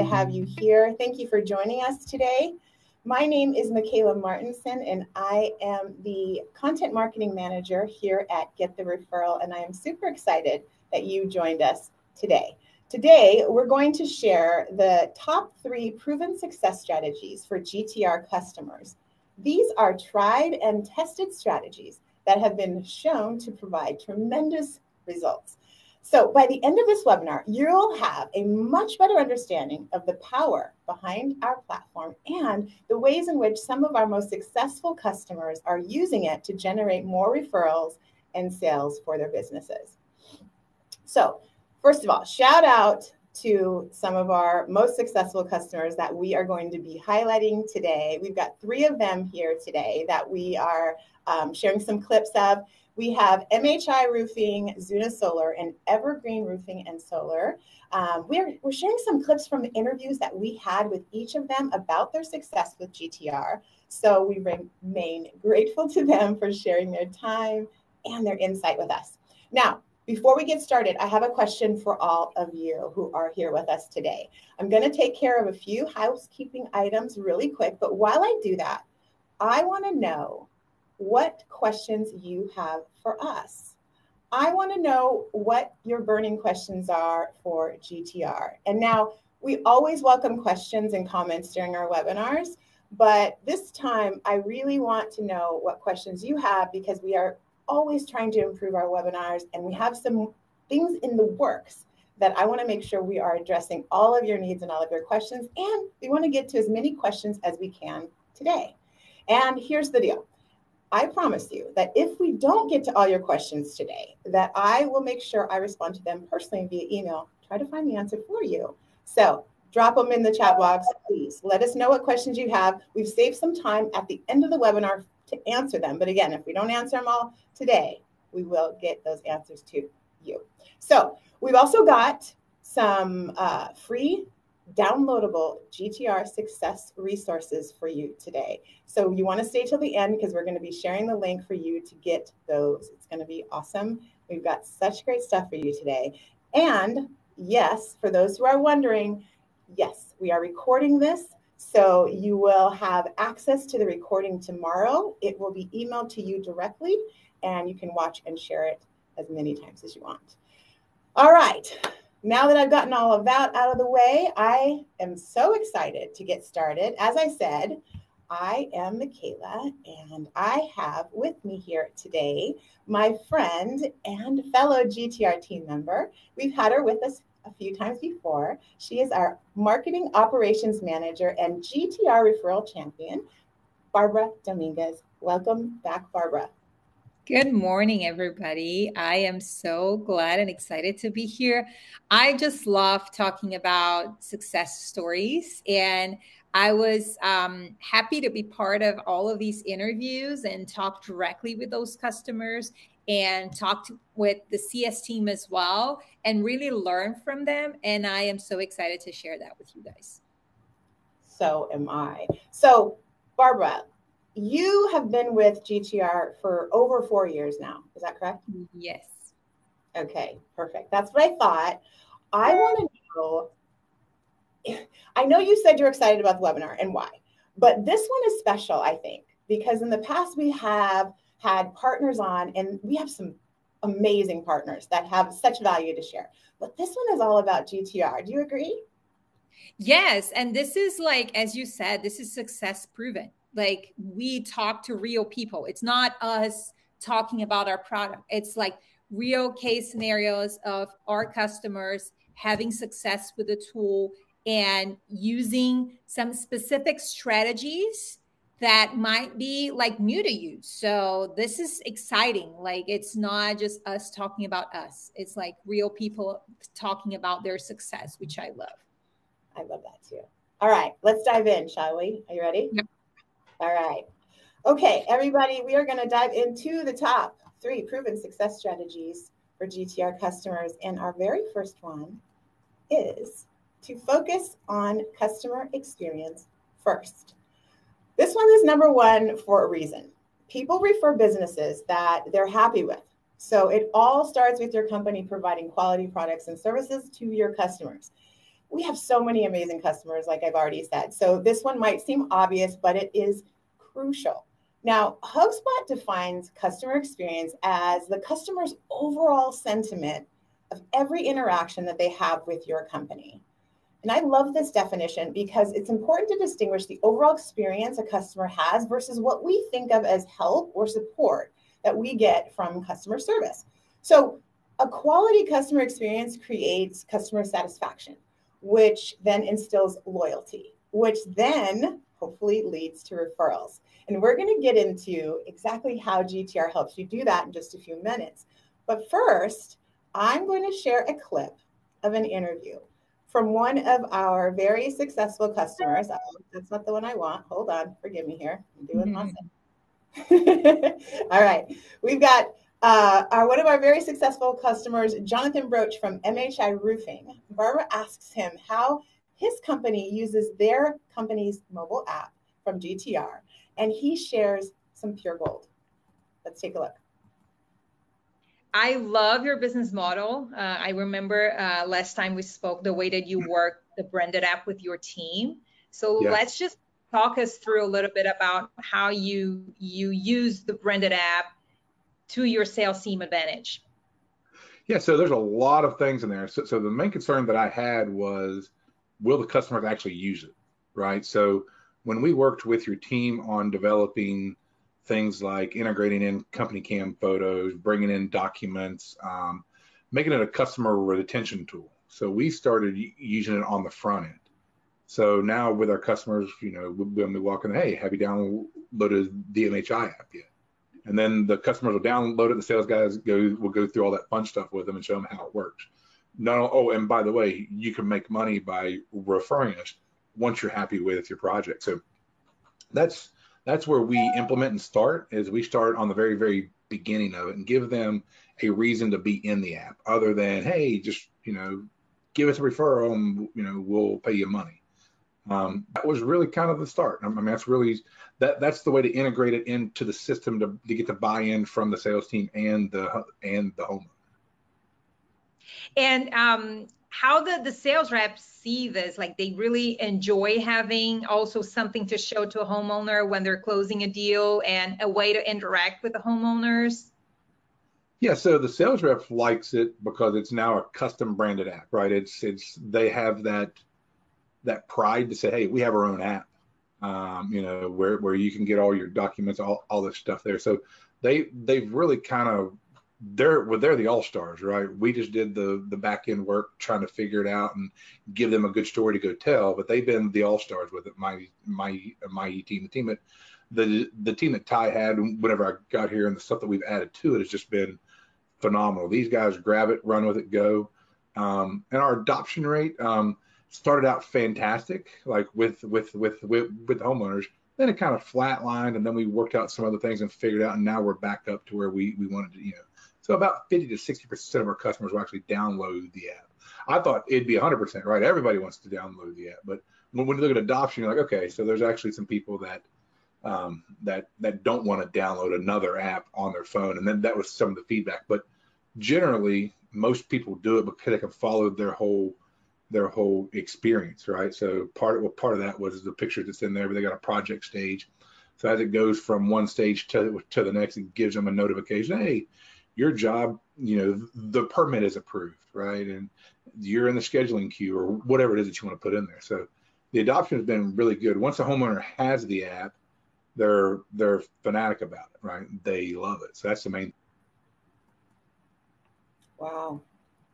to have you here. Thank you for joining us today. My name is Michaela Martinson, and I am the content marketing manager here at Get the Referral. And I am super excited that you joined us today. Today, we're going to share the top three proven success strategies for GTR customers. These are tried and tested strategies that have been shown to provide tremendous results. So by the end of this webinar, you'll have a much better understanding of the power behind our platform and the ways in which some of our most successful customers are using it to generate more referrals and sales for their businesses. So first of all, shout out to some of our most successful customers that we are going to be highlighting today. We've got three of them here today that we are um, sharing some clips of. We have MHI Roofing, Zuna Solar, and Evergreen Roofing and Solar. Um, we're, we're sharing some clips from the interviews that we had with each of them about their success with GTR. So we remain grateful to them for sharing their time and their insight with us. Now, before we get started, I have a question for all of you who are here with us today. I'm going to take care of a few housekeeping items really quick, but while I do that, I want to know what questions you have for us. I want to know what your burning questions are for GTR. And now we always welcome questions and comments during our webinars, but this time I really want to know what questions you have because we are always trying to improve our webinars and we have some things in the works that I want to make sure we are addressing all of your needs and all of your questions. And we want to get to as many questions as we can today. And here's the deal I promise you that if we don't get to all your questions today, that I will make sure I respond to them personally via email, try to find the answer for you. So drop them in the chat box, please. Let us know what questions you have. We've saved some time at the end of the webinar to answer them. But again, if we don't answer them all today, we will get those answers to you. So we've also got some uh, free downloadable GTR success resources for you today. So you want to stay till the end because we're going to be sharing the link for you to get those. It's going to be awesome. We've got such great stuff for you today. And yes, for those who are wondering, yes, we are recording this. So you will have access to the recording tomorrow. It will be emailed to you directly, and you can watch and share it as many times as you want. All right now that I've gotten all of that out of the way, I am so excited to get started. As I said, I am Michaela, and I have with me here today my friend and fellow GTR team member. We've had her with us a few times before. She is our marketing operations manager and GTR referral champion, Barbara Dominguez. Welcome back, Barbara. Good morning, everybody. I am so glad and excited to be here. I just love talking about success stories, and I was um, happy to be part of all of these interviews and talk directly with those customers and talk with the CS team as well and really learn from them. And I am so excited to share that with you guys. So am I. So, Barbara, you have been with GTR for over four years now. Is that correct? Yes. Okay, perfect. That's what I thought. I want to know. I know you said you're excited about the webinar and why, but this one is special, I think, because in the past we have had partners on and we have some amazing partners that have such value to share. But this one is all about GTR. Do you agree? Yes. And this is like, as you said, this is success proven like we talk to real people it's not us talking about our product it's like real case scenarios of our customers having success with the tool and using some specific strategies that might be like new to you. So this is exciting. Like it's not just us talking about us. It's like real people talking about their success, which I love. I love that too. All right, let's dive in, shall we? Are you ready? Yep. All right. Okay, everybody, we are going to dive into the top three proven success strategies for GTR customers. And our very first one is to focus on customer experience first. This one is number one for a reason. People refer businesses that they're happy with. So it all starts with your company providing quality products and services to your customers. We have so many amazing customers, like I've already said. So this one might seem obvious, but it is crucial. Now, HubSpot defines customer experience as the customer's overall sentiment of every interaction that they have with your company. And I love this definition because it's important to distinguish the overall experience a customer has versus what we think of as help or support that we get from customer service. So, a quality customer experience creates customer satisfaction, which then instills loyalty, which then hopefully leads to referrals. And we're going to get into exactly how GTR helps you do that in just a few minutes. But first, I'm going to share a clip of an interview from one of our very successful customers. Oh, that's not the one I want. Hold on. Forgive me here. I'm doing mm-hmm. All right. We've got uh, our, one of our very successful customers, Jonathan Broach from MHI Roofing. Barbara asks him how his company uses their company's mobile app from GTR, and he shares some pure gold. Let's take a look. I love your business model. Uh, I remember uh, last time we spoke the way that you work the branded app with your team. So yeah. let's just talk us through a little bit about how you you use the branded app to your sales team advantage. Yeah, so there's a lot of things in there. So, so the main concern that I had was, will the customers actually use it, right? So when we worked with your team on developing things like integrating in company cam photos, bringing in documents, um, making it a customer retention tool. So we started using it on the front end. So now with our customers, you know, when we walk in, hey, have you downloaded the MHI app yet? And then the customers will download it. The sales guys go will go through all that fun stuff with them and show them how it works. No, oh, and by the way, you can make money by referring us once you're happy with your project. So that's that's where we implement and start is we start on the very very beginning of it and give them a reason to be in the app other than hey just you know give us a referral and you know we'll pay you money um, that was really kind of the start. I mean that's really that that's the way to integrate it into the system to, to get the buy-in from the sales team and the and the homeowner. And um, how the, the sales reps see this like they really enjoy having also something to show to a homeowner when they're closing a deal and a way to interact with the homeowners? Yeah so the sales rep likes it because it's now a custom branded app right? It's it's they have that that pride to say hey we have our own app um, you know where where you can get all your documents all, all this stuff there so they they've really kind of they're well, they're the all stars, right? We just did the the back end work trying to figure it out and give them a good story to go tell. But they've been the all stars with it. My my my team, the team that the the team that Ty had whenever I got here, and the stuff that we've added to it has just been phenomenal. These guys grab it, run with it, go. Um, and our adoption rate um, started out fantastic, like with with with with, with homeowners. Then it kind of flatlined, and then we worked out some other things and figured out, and now we're back up to where we we wanted to, you know so about 50 to 60% of our customers will actually download the app. I thought it'd be 100%, right? Everybody wants to download the app, but when, when you look at adoption, you're like, okay, so there's actually some people that um, that that don't want to download another app on their phone, and then that was some of the feedback. But generally, most people do it because they can follow their whole their whole experience, right? So part of well, part of that was the picture that's in there, but they got a project stage. So as it goes from one stage to to the next, it gives them a notification. Hey, your job, you know, the permit is approved, right? And you're in the scheduling queue or whatever it is that you want to put in there. So the adoption has been really good. Once a homeowner has the app, they're they're fanatic about it, right? They love it. So that's the main. Wow,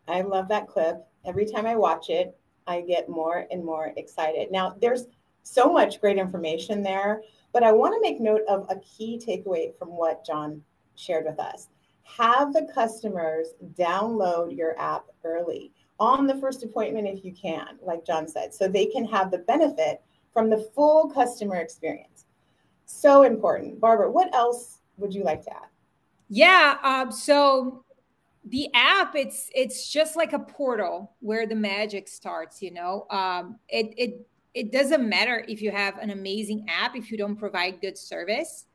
I love that clip. Every time I watch it, I get more and more excited. Now, there's so much great information there, but I want to make note of a key takeaway from what John shared with us have the customers download your app early on the first appointment if you can, like John said, so they can have the benefit from the full customer experience. So important. Barbara, what else would you like to add? Yeah, um, so the app it's it's just like a portal where the magic starts you know? Um, it it it doesn't matter if you have an amazing app if you don't provide good service.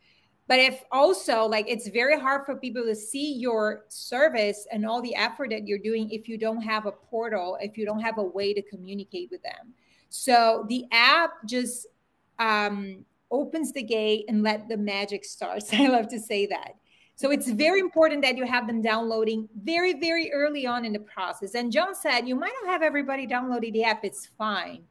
But if also like it's very hard for people to see your service and all the effort that you're doing if you don't have a portal if you don't have a way to communicate with them. So the app just um, opens the gate and let the magic start. I love to say that so it's very important that you have them downloading very, very early on in the process. And John said, you might not have everybody downloading the app. It's fine.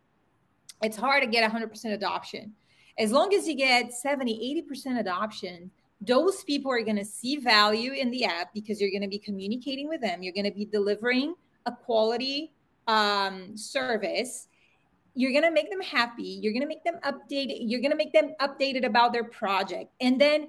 It's hard to get 100% adoption. As long as you get 70, 80% adoption, those people are going to see value in the app because you're going to be communicating with them. You're going to be delivering a quality um, service. You're going to make them happy. You're going to make them updated. You're going to make them updated about their project. And then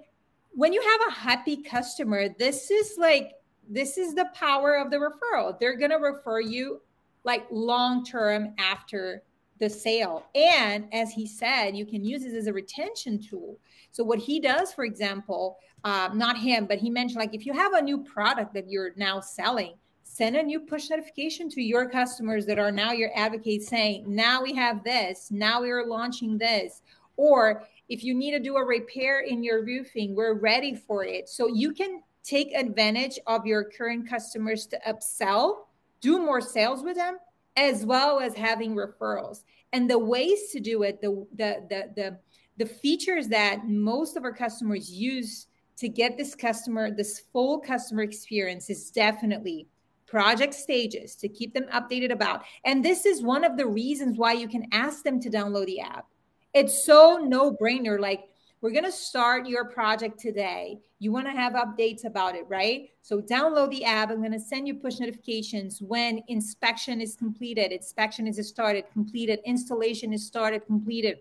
when you have a happy customer, this is like this is the power of the referral. They're going to refer you like long term after the sale. And as he said, you can use this as a retention tool. So what he does, for example, uh, not him, but he mentioned like if you have a new product that you're now selling, send a new push notification to your customers that are now your advocates saying, now we have this, now we are launching this. Or if you need to do a repair in your roofing, we're ready for it. So you can take advantage of your current customers to upsell, do more sales with them, as well as having referrals. And the ways to do it, the the the the, the features that most of our customers use to get this customer, this full customer experience is definitely project stages to keep them updated about. And this is one of the reasons why you can ask them to download the app it's so no brainer. Like, we're going to start your project today. You want to have updates about it, right? So download the app. I'm going to send you push notifications when inspection is completed, inspection is started, completed, installation is started, completed.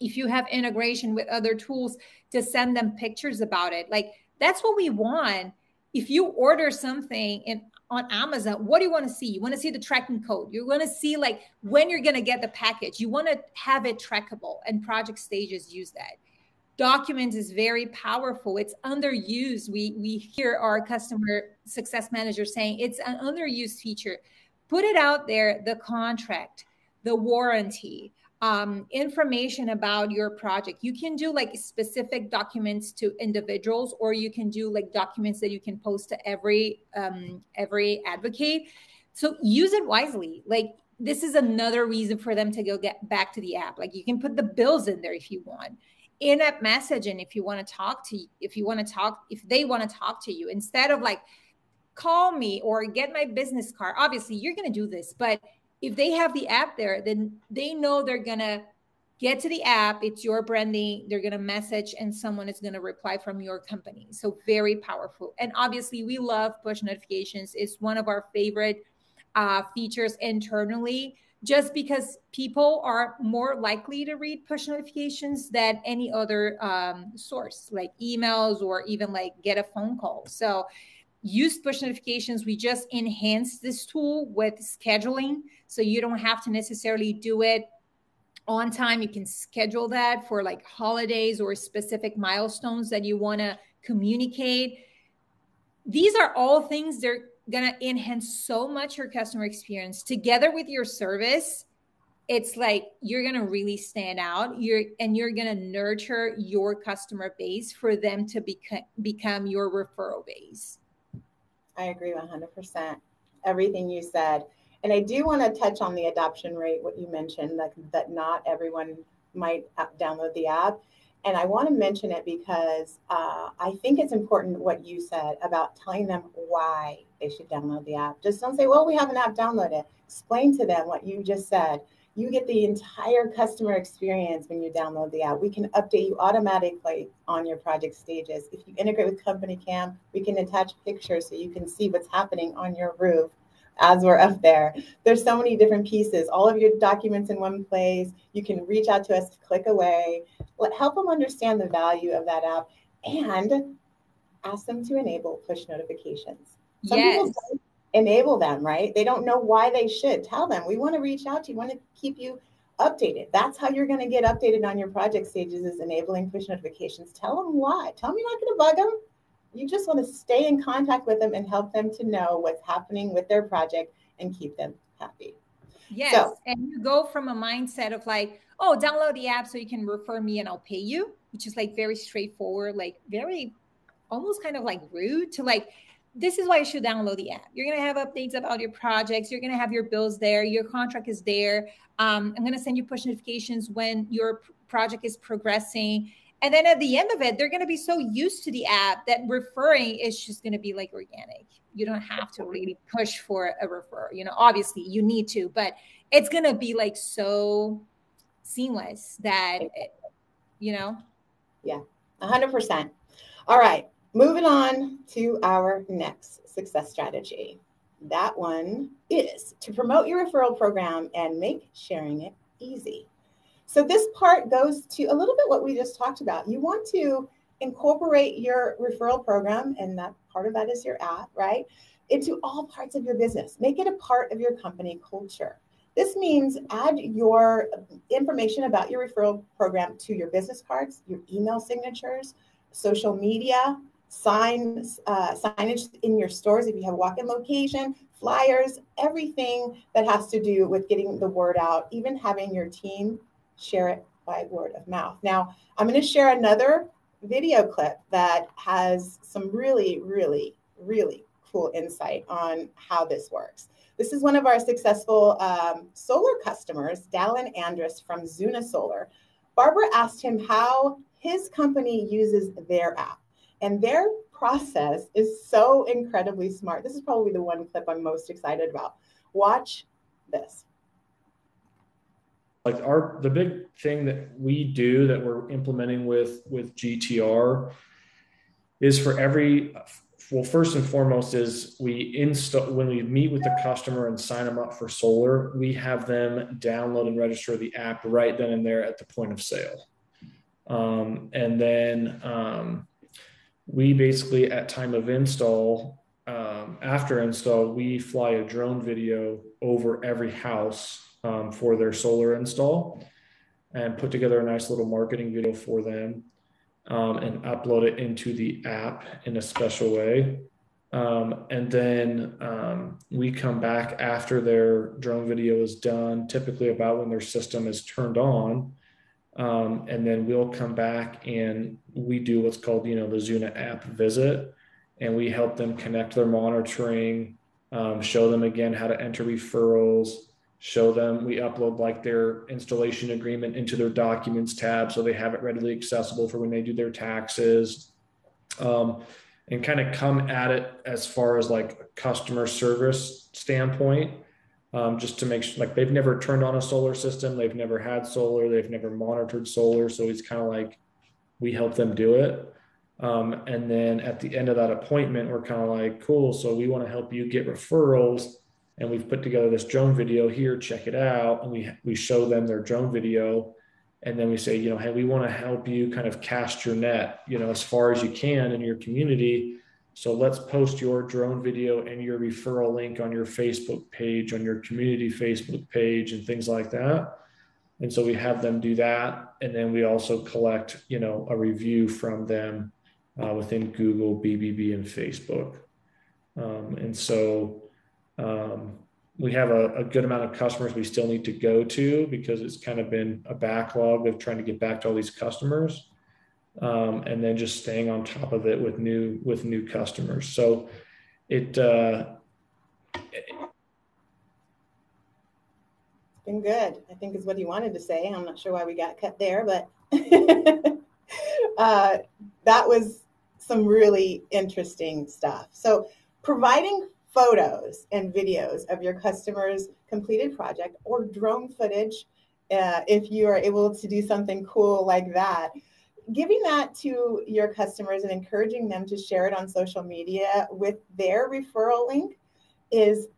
If you have integration with other tools to send them pictures about it, like that's what we want. If you order something and on Amazon, what do you want to see? You want to see the tracking code. You want to see like when you're going to get the package. You want to have it trackable, and Project Stages use that. Documents is very powerful. It's underused. We we hear our customer success manager saying it's an underused feature. Put it out there. The contract, the warranty, um, information about your project. You can do like specific documents to individuals, or you can do like documents that you can post to every um, every advocate. So use it wisely. Like this is another reason for them to go get back to the app. Like you can put the bills in there if you want. In-app messaging if you want to talk to if you want to talk if they want to talk to you instead of like call me or get my business card. Obviously, you're going to do this, but if they have the app there, then they know they're going to get to the app. It's your branding. They're going to message and someone is going to reply from your company. So very powerful. And obviously, we love push notifications. It's one of our favorite uh, features internally just because people are more likely to read push notifications than any other um, source like emails or even like get a phone call so use push notifications. We just enhanced this tool with scheduling. So you don't have to necessarily do it on time. You can schedule that for like holidays or specific milestones that you want to communicate. These are all things they're going to enhance so much your customer experience together with your service it's like you're going to really stand out you're and you're going to nurture your customer base for them to become become your referral base I agree 100%. Everything you said. And I do want to touch on the adoption rate, what you mentioned, like that not everyone might download the app. And I want to mention it because uh, I think it's important what you said about telling them why they should download the app. Just don't say, well, we have an app, download it. Explain to them what you just said you get the entire customer experience when you download the app. We can update you automatically on your project stages. If you integrate with Company Cam, we can attach pictures so you can see what's happening on your roof as we're up there. There's so many different pieces, all of your documents in one place. You can reach out to us, to click away, Let, help them understand the value of that app, and ask them to enable push notifications. Some yes enable them, right? They don't know why they should. Tell them, we want to reach out to you, want to keep you updated. That's how you're going to get updated on your project stages is enabling push notifications. Tell them why. Tell them you're not going to bug them. You just want to stay in contact with them and help them to know what's happening with their project and keep them happy. Yes. So, and you go from a mindset of like, oh, download the app so you can refer me and I'll pay you which is like very straightforward, like very almost kind of like rude to like this is why you should download the app. You're going to have updates about your projects. You're going to have your bills there. Your contract is there. Um, I'm going to send you push notifications when your project is progressing. And then at the end of it, they're going to be so used to the app that referring is just going to be like organic. You don't have to really push for a referral. You know, obviously you need to, but it's going to be like so seamless that, you know? Yeah, 100%. All right. Moving on to our next success strategy. That one is to promote your referral program and make sharing it easy. So, this part goes to a little bit what we just talked about. You want to incorporate your referral program, and that part of that is your app, right? Into all parts of your business. Make it a part of your company culture. This means add your information about your referral program to your business cards, your email signatures, social media, signs, uh, signage in your stores if you have a walk-in location, flyers, everything that has to do with getting the word out, even having your team share it by word of mouth. Now, I'm going to share another video clip that has some really, really, really cool insight on how this works. This is one of our successful um, solar customers, Dallin Andrus from Zuna Solar. Barbara asked him how his company uses their app. And their process is so incredibly smart. This is probably the one clip I'm most excited about. Watch this. Like our the big thing that we do that we're implementing with with GTR is for every well first and foremost is we install when we meet with the customer and sign them up for solar we have them download and register the app right then and there at the point of sale um, and then um, we basically at time of install um, after install we fly a drone video over every house um, for their solar install and put together a nice little marketing video for them um, and upload it into the app in a special way. Um, and then um, we come back after their drone video is done typically about when their system is turned on um, and then we'll come back and we do what's called, you know, the Zuna app visit, and we help them connect their monitoring, um, show them again how to enter referrals, show them we upload like their installation agreement into their documents tab so they have it readily accessible for when they do their taxes, um, and kind of come at it as far as like a customer service standpoint um, just to make sure like they've never turned on a solar system they've never had solar they've never monitored solar so it's kind of like we help them do it. Um, and then at the end of that appointment we're kind of like cool so we want to help you get referrals and we've put together this drone video here check it out and we we show them their drone video. And then we say you know hey we want to help you kind of cast your net you know as far as you can in your community so let's post your drone video and your referral link on your Facebook page, on your community Facebook page, and things like that. And so we have them do that, and then we also collect, you know, a review from them uh, within Google, BBB, and Facebook. Um, and so um, we have a, a, good amount of customers we still need to go to because it's kind of been a backlog of trying to get back to all these customers um, and then just staying on top of it with new with new customers. So it. Uh, been good. I think is what he wanted to say. I'm not sure why we got cut there, but uh, that was some really interesting stuff. So providing photos and videos of your customers' completed project or drone footage, uh, if you are able to do something cool like that, giving that to your customers and encouraging them to share it on social media with their referral link is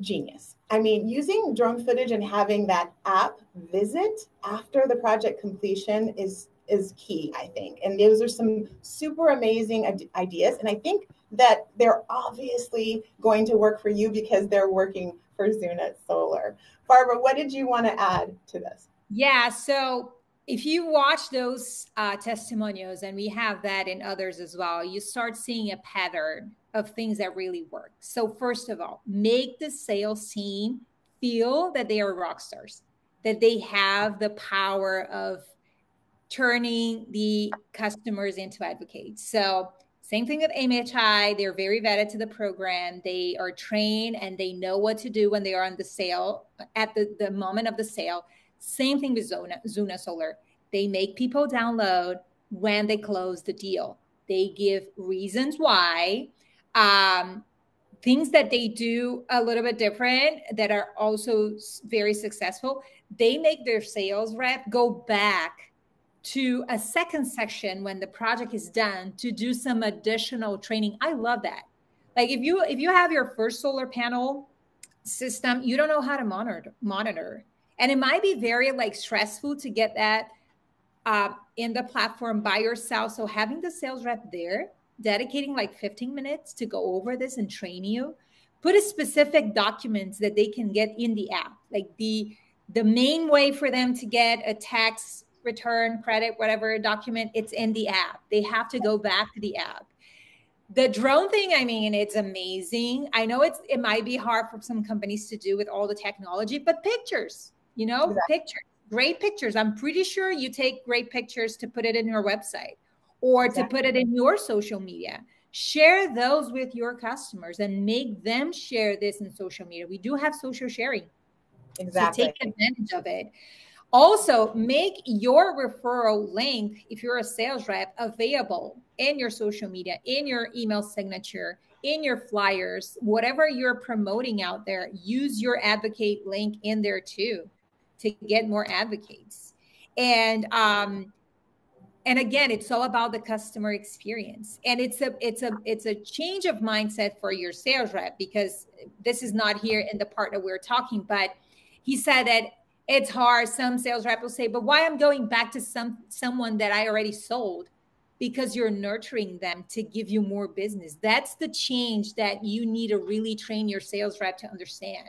genius. I mean, using drone footage and having that app visit after the project completion is is key, I think. And those are some super amazing ideas and I think that they're obviously going to work for you because they're working for Zuna Solar. Barbara, what did you want to add to this? Yeah, so if you watch those uh, testimonials, and we have that in others as well, you start seeing a pattern of things that really work. So, first of all, make the sales team feel that they are rock stars, that they have the power of turning the customers into advocates. So same thing with MHI. They're very vetted to the program. They are trained and they know what to do when they are on the sale at the, the moment of the sale. Same thing with Zona, Zuna Solar. They make people download when they close the deal. They give reasons why, um, things that they do a little bit different that are also very successful. They make their sales rep go back to a second section when the project is done to do some additional training. I love that. Like if you if you have your first solar panel system, you don't know how to monitor monitor. And it might be very like stressful to get that uh, in the platform by yourself. So having the sales rep there, dedicating like 15 minutes to go over this and train you, put a specific documents that they can get in the app. Like the the main way for them to get a tax return, credit, whatever document, it's in the app. They have to go back to the app. The drone thing, I mean, it's amazing. I know it's it might be hard for some companies to do with all the technology, but pictures, you know, exactly. pictures, great pictures. I'm pretty sure you take great pictures to put it in your website or exactly. to put it in your social media. Share those with your customers and make them share this in social media. We do have social sharing. Exactly. So take advantage of it. Also, make your referral link, if you're a sales rep, available in your social media, in your email signature, in your flyers, whatever you're promoting out there, use your advocate link in there too to get more advocates. And um, and again, it's all about the customer experience. And it's a it's a it's a change of mindset for your sales rep because this is not here in the part that we're talking, but he said that it's hard. Some sales rep will say, but why I'm going back to some someone that I already sold? Because you're nurturing them to give you more business. That's the change that you need to really train your sales rep to understand.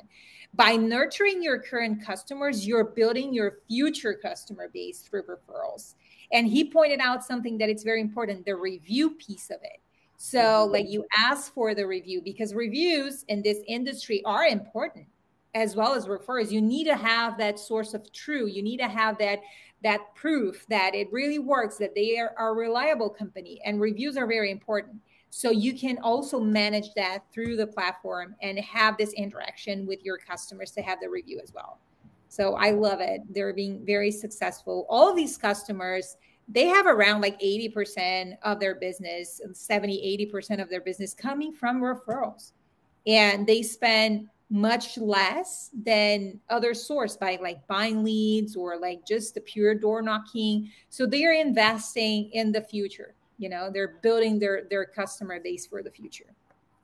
By nurturing your current customers, you're building your future customer base through referrals. And he pointed out something that it's very important the review piece of it. So, like you ask for the review because reviews in this industry are important as well as referrals you need to have that source of truth you need to have that that proof that it really works that they are, a reliable company and reviews are very important so you can also manage that through the platform and have this interaction with your customers to have the review as well. So i love it. They're being very successful. All of these customers they have around like 80% of their business 70 80% of their business coming from referrals. And they spend much less than other source by like buying leads or like just the pure door knocking. So they're investing in the future you know they're building their their customer base for the future.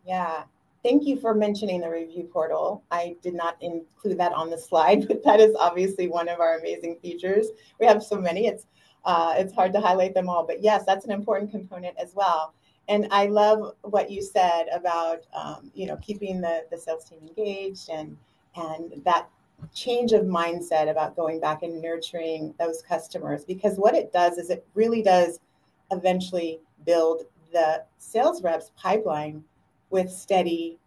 Yeah. Thank you for mentioning the review portal. I did not include that on the slide but that is obviously one of our amazing features. We have so many. It's uh, it's hard to highlight them all but yes that's an important component as well. And I love what you said about um, you know keeping the the sales team engaged and and that change of mindset about going back and nurturing those customers because what it does is it really does eventually build the sales reps pipeline with steady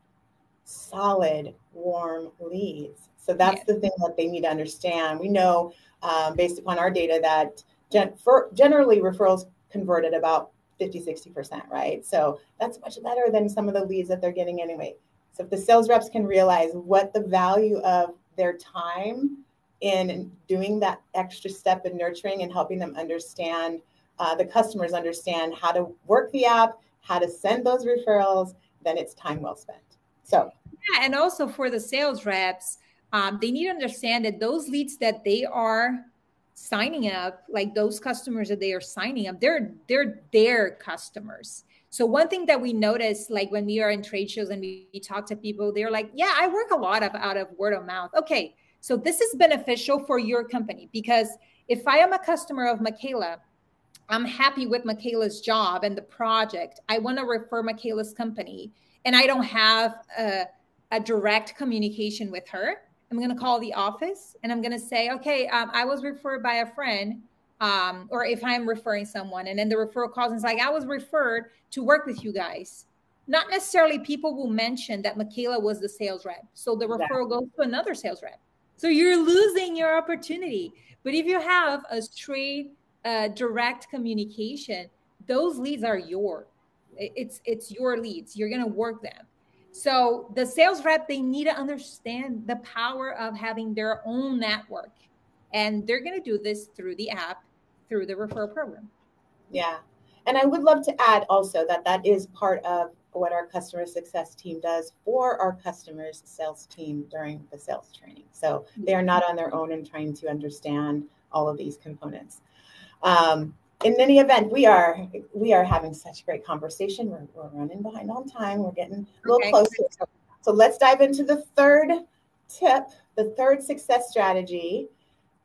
solid warm leads so that's yeah. the thing that they need to understand we know um, based upon our data that gen- generally referrals converted about 50, 60%, right? So that's much better than some of the leads that they're getting anyway. So if the sales reps can realize what the value of their time in doing that extra step in nurturing and helping them understand, uh, the customers understand how to work the app, how to send those referrals, then it's time well spent. So, yeah, and also for the sales reps, um, they need to understand that those leads that they are signing up like those customers that they are signing up they're they're their customers. So one thing that we notice like when we are in trade shows and we, we talk to people they're like yeah i work a lot of out of word of mouth. Okay so this is beneficial for your company because if i am a customer of michaela i'm happy with michaela's job and the project i want to refer michaela's company and i don't have a, a direct communication with her I'm going to call the office and I'm going to say, okay, um, I was referred by a friend. Um, or if I'm referring someone and then the referral calls and it's like, I was referred to work with you guys. Not necessarily people will mention that Michaela was the sales rep. So the referral goes to another sales rep. So you're losing your opportunity. But if you have a straight uh, direct communication, those leads are your. It's it's your leads. You're gonna work them. So the sales rep they need to understand the power of having their own network, and they're gonna do this through the app, through the referral program. Yeah, and I would love to add also that that is part of what our customer success team does for our customers sales team during the sales training. So they are not on their own and trying to understand all of these components. Um, in any event, we are we are having such a great conversation. We're, we're running behind on time. We're getting a little okay. closer. So, so let's dive into the third tip. The third success strategy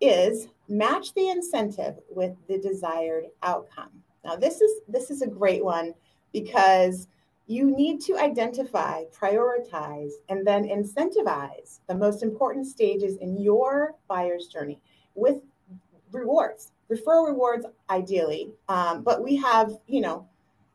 is match the incentive with the desired outcome. Now this is this is a great one because you need to identify, prioritize, and then incentivize the most important stages in your buyer's journey with rewards, referral rewards ideally. Um, but we have, you know,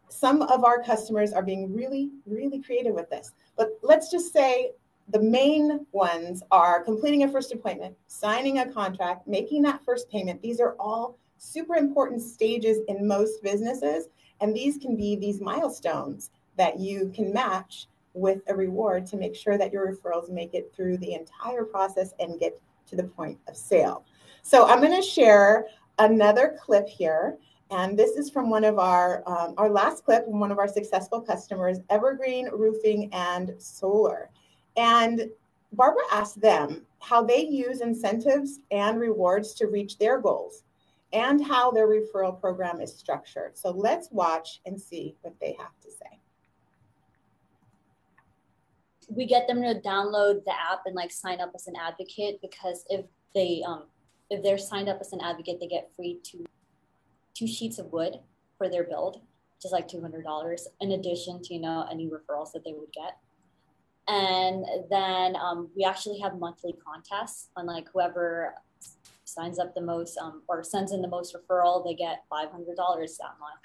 some of our customers are being really, really creative with this. But let's just say the main ones are completing a first appointment, signing a contract, making that first payment. These are all super important stages in most businesses. And these can be these milestones that you can match with a reward to make sure that your referrals make it through the entire process and get to the point of sale. So I'm going to share another clip here. And this is from one of our, um, our last clip from one of our successful customers, Evergreen Roofing and Solar. And Barbara asked them how they use incentives and rewards to reach their goals and how their referral program is structured. So let's watch and see what they have to say we get them to download the app and like sign up as an advocate because if they um if they're signed up as an advocate they get free two two sheets of wood for their build just like $200 in addition to you know any referrals that they would get and then um, we actually have monthly contests on like whoever signs up the most um, or sends in the most referral they get $500 that month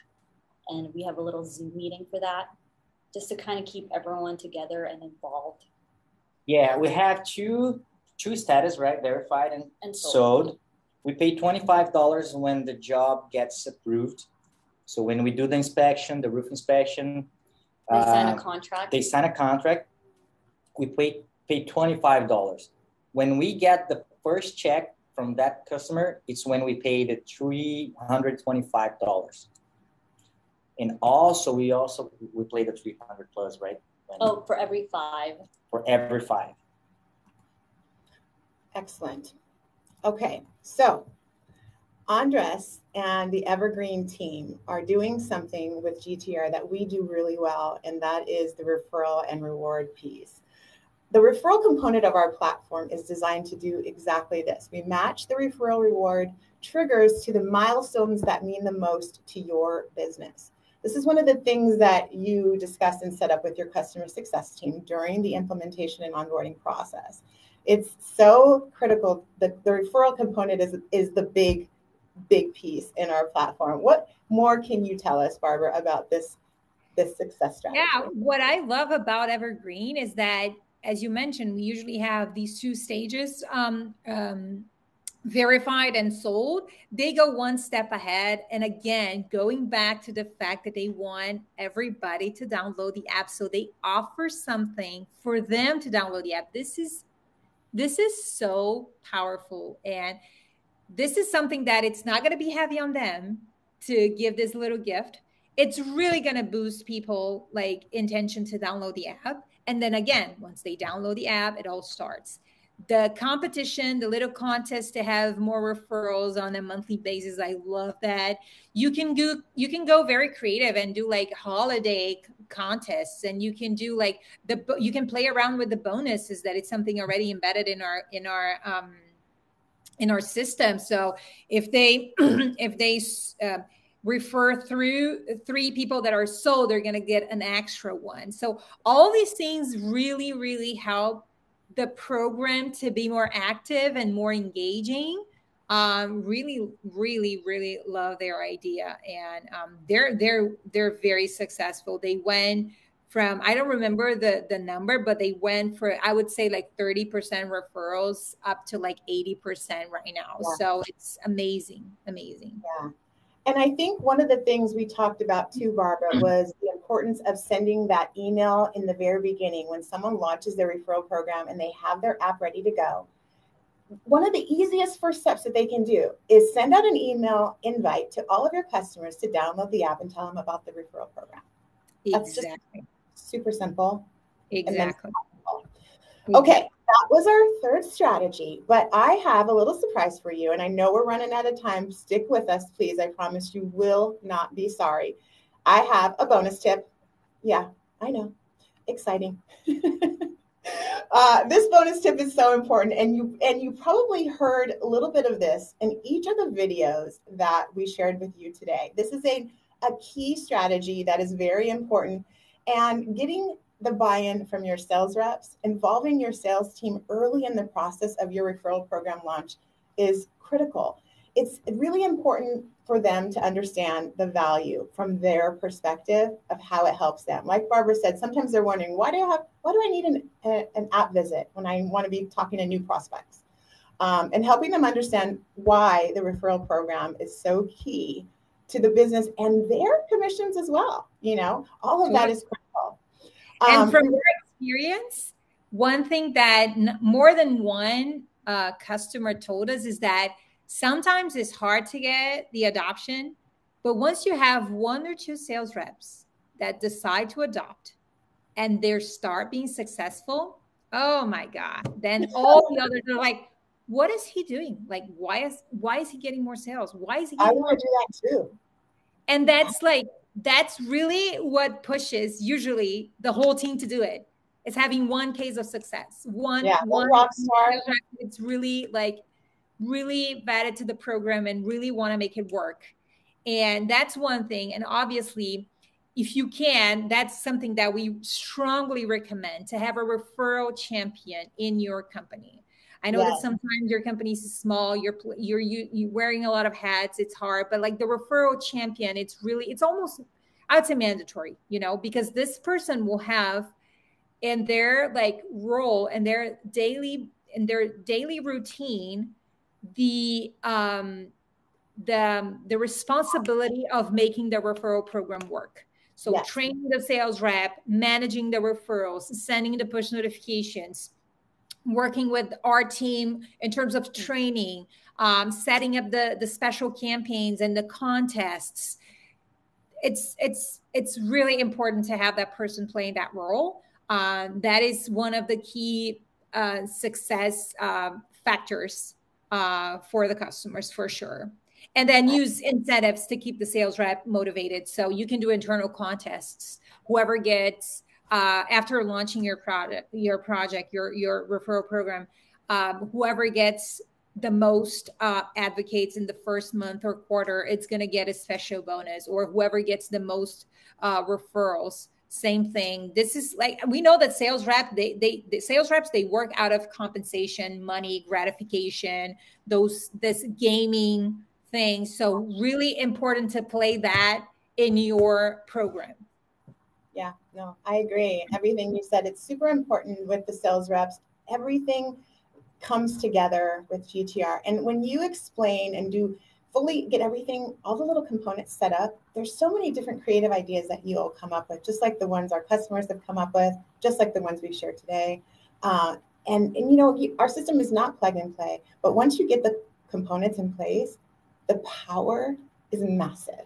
and we have a little zoom meeting for that just to kind of keep everyone together and involved. Yeah, we have two two status, right? Verified and, and sold. sold. We pay $25 when the job gets approved. So when we do the inspection, the roof inspection, they uh, sign a uh, contract. They sign a contract. We pay pay $25. When we get the first check from that customer, it's when we pay the $325 and also we also we play the 300 plus right when, oh for every five for every five excellent okay so andres and the evergreen team are doing something with gtr that we do really well and that is the referral and reward piece the referral component of our platform is designed to do exactly this. We match the referral reward triggers to the milestones that mean the most to your business. This is one of the things that you discuss and set up with your customer success team during the implementation and onboarding process. It's so critical that the referral component is, is the big, big piece in our platform. What more can you tell us, Barbara, about this, this success strategy? Yeah, what I love about Evergreen is that as you mentioned, we usually have these two stages um, um, verified and sold, they go one step ahead. And again, going back to the fact that they want everybody to download the app. So they offer something for them to download the app. This is this is so powerful. And this is something that it's not going to be heavy on them to give this little gift. It's really going to boost people like intention to download the app. And then again, once they download the app, it all starts the competition, the little contest to have more referrals on a monthly basis. I love that. You can go you can go very creative and do like holiday contests and you can do like the you can play around with the bonuses that it's something already embedded in our in our um in our system. So if they if they uh, refer through three people that are sold, they're going to get an extra one. So all these things really really help the program to be more active and more engaging um, really really really love their idea. And um, they're they're they're very successful. They went from i don't remember the the number but they went for i would say like 30% referrals up to like 80% right now. Yeah. so it's amazing amazing. Yeah And I think one of the things we talked about too, Barbara, mm-hmm. was the importance of sending that email in the very beginning when someone launches their referral program and they have their app ready to go. One of the easiest first steps that they can do is send out an email invite to all of your customers to download the app and tell them about the referral program. That's exactly. just super simple. Exactly. Okay, that was our third strategy, but I have a little surprise for you. And I know we're running out of time. Stick with us, please. I promise you will not be sorry. I have a bonus tip. Yeah, I know. Exciting. uh, this bonus tip is so important, and you and you probably heard a little bit of this in each of the videos that we shared with you today. This is a, a key strategy that is very important, and getting the buy-in from your sales reps, involving your sales team early in the process of your referral program launch is critical. It's really important for them to understand the value from their perspective of how it helps them. Like Barbara said, sometimes they're wondering, why do I have, why do I need an, a, an app visit when I want to be talking to new prospects? Um, and helping them understand why the referral program is so key to the business and their commissions as well. You know, all of that is critical. And um, from your experience, one thing that n- more than one uh, customer told us is that sometimes it's hard to get the adoption, but once you have one or two sales reps that decide to adopt and they start being successful, oh my God, then all the others are like, what is he doing? Like, why is why is he getting more sales? Why is he? I want to do that too. And that's like that's really what pushes usually the whole team to do it. It's having one case of success. One, yeah, one rock star. It's really like really vetted to the program and really want to make it work. And that's one thing. And obviously, if you can, that's something that we strongly recommend to have a referral champion in your company. I know that sometimes your company is small, you're you're you, you're wearing a lot of hats, it's hard, but like the referral champion, it's really it's almost I would say mandatory, you know, because this person will have in their like role and their daily in their daily routine the um the the responsibility of making the referral program work. So yes. training the sales rep, managing the referrals, sending the push notifications, working with our team in terms of training, um, setting up the the special campaigns and the contests. It's it's it's really important to have that person playing that role. Um, that is one of the key uh, success uh, factors uh, for the customers for sure. And then use incentives to keep the sales rep motivated. So you can do internal contests. Whoever gets uh, after launching your product, your project, your your referral program, um, whoever gets the most uh, advocates in the first month or quarter, it's going to get a special bonus, or whoever gets the most uh, referrals, same thing. This is like we know that sales rep, they they the sales reps they work out of compensation, money, gratification, those this gaming thing. So really important to play that in your program. Yeah, no, I agree. Everything you said, it's super important with the sales reps. Everything comes together with GTR. And when you explain and do fully get everything, all the little components set up, there's so many different creative ideas that you'll come up with, just like the ones our customers have come up with, just like the ones we've shared today. Uh, and, and you know, our system is not plug and play, but once you get the components in place, the power is massive.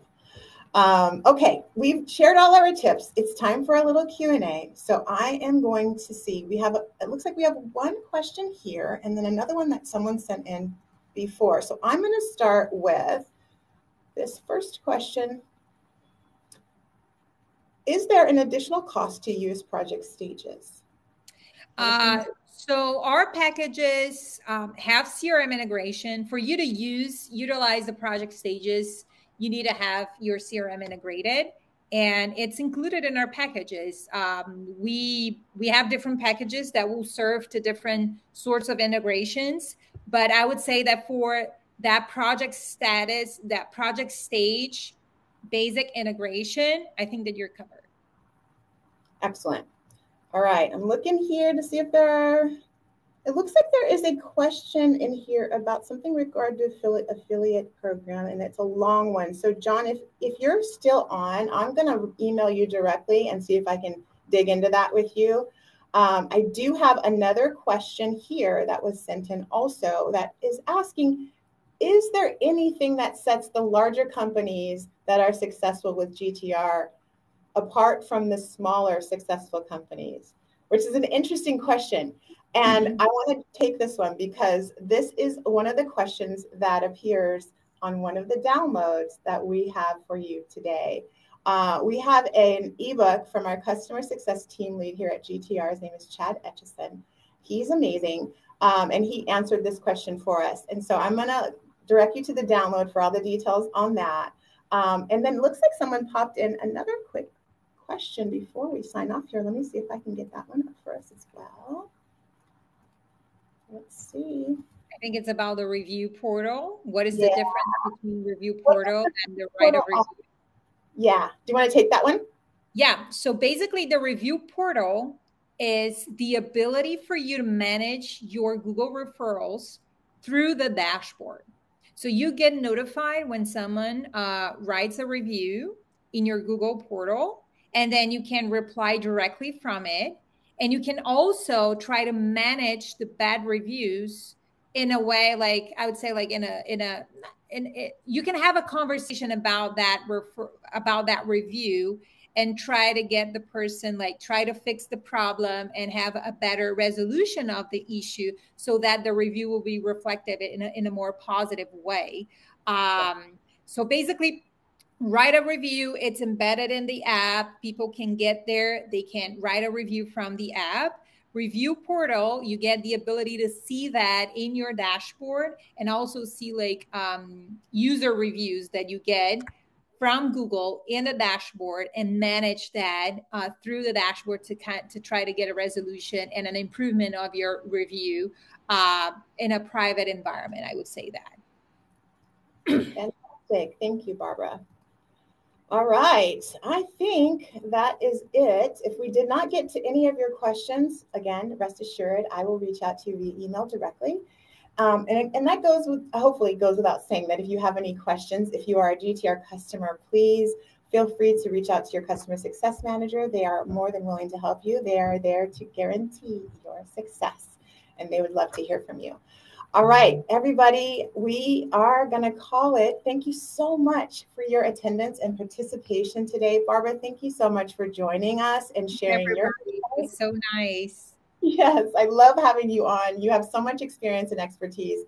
Um, okay, we've shared all our tips. It's time for a little Q&A. So I am going to see, we have, a, it looks like we have one question here and then another one that someone sent in before. So I'm going to start with this first question. Is there an additional cost to use project stages? Uh, so our packages um, have CRM integration. For you to use, utilize the project stages, you need to have your CRM integrated and it's included in our packages. Um, we we have different packages that will serve to different sorts of integrations, but I would say that for that project status, that project stage, basic integration, I think that you're covered. Excellent. All right, I'm looking here to see if there are it looks like there is a question in here about something regarding to affiliate affiliate program, and it's a long one. So, John, if if you're still on, I'm going to email you directly and see if I can dig into that with you. Um, I do have another question here that was sent in also that is asking Is there anything that sets the larger companies that are successful with GTR apart from the smaller successful companies? Which is an interesting question. And mm-hmm. I want to take this one because this is one of the questions that appears on one of the downloads that we have for you today. Uh, we have an ebook from our customer success team lead here at GTR. His name is Chad Etchison. He's amazing. Um, and he answered this question for us. And so I'm going to direct you to the download for all the details on that. Um, and then looks like someone popped in another quick question before we sign off here. Let me see if I can get that one up for us as well. Let's see. I think it's about the review portal. What is yeah. the difference between review portal and the write a review? Yeah. Do you want to take that one? Yeah. So basically, the review portal is the ability for you to manage your Google referrals through the dashboard. So you get notified when someone uh, writes a review in your Google portal, and then you can reply directly from it and you can also try to manage the bad reviews in a way like i would say like in a in a in it, you can have a conversation about that refer, about that review and try to get the person like try to fix the problem and have a better resolution of the issue so that the review will be reflective in a, in a more positive way. Um, so basically write a review. It's embedded in the app. People can get there. They can write a review from the app. Review portal, you get the ability to see that in your dashboard and also see like um, user reviews that you get from Google in the dashboard and manage that uh, through the dashboard to kind to try to get a resolution and an improvement of your review uh, in a private environment. I would say that. Fantastic, thank you, Barbara. All right, I think that is it. If we did not get to any of your questions, again, rest assured, I will reach out to you via email directly. Um, and, and that goes with, hopefully goes without saying that if you have any questions, if you are a GTR customer, please feel free to reach out to your customer success manager. They are more than willing to help you. They are there to guarantee your success and they would love to hear from you. All right, everybody, we are going to call it. Thank you so much for your attendance and participation today. Barbara, thank you so much for joining us and sharing Everybody. your. It's so nice. Yes, I love having you on. You have so much experience and expertise.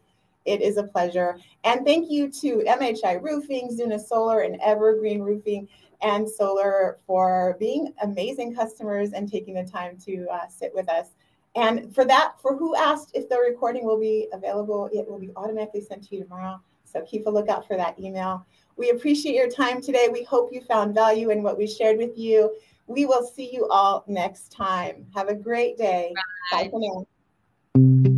It is a pleasure. And thank you to MHI Roofing, Zuna Solar, and Evergreen Roofing and Solar for being amazing customers and taking the time to uh, sit with us. And for that, for who asked if the recording will be available, it will be automatically sent to you tomorrow. So keep a lookout for that email. We appreciate your time today. We hope you found value in what we shared with you. We will see you all next time. Have a great day. Bye, Bye for now.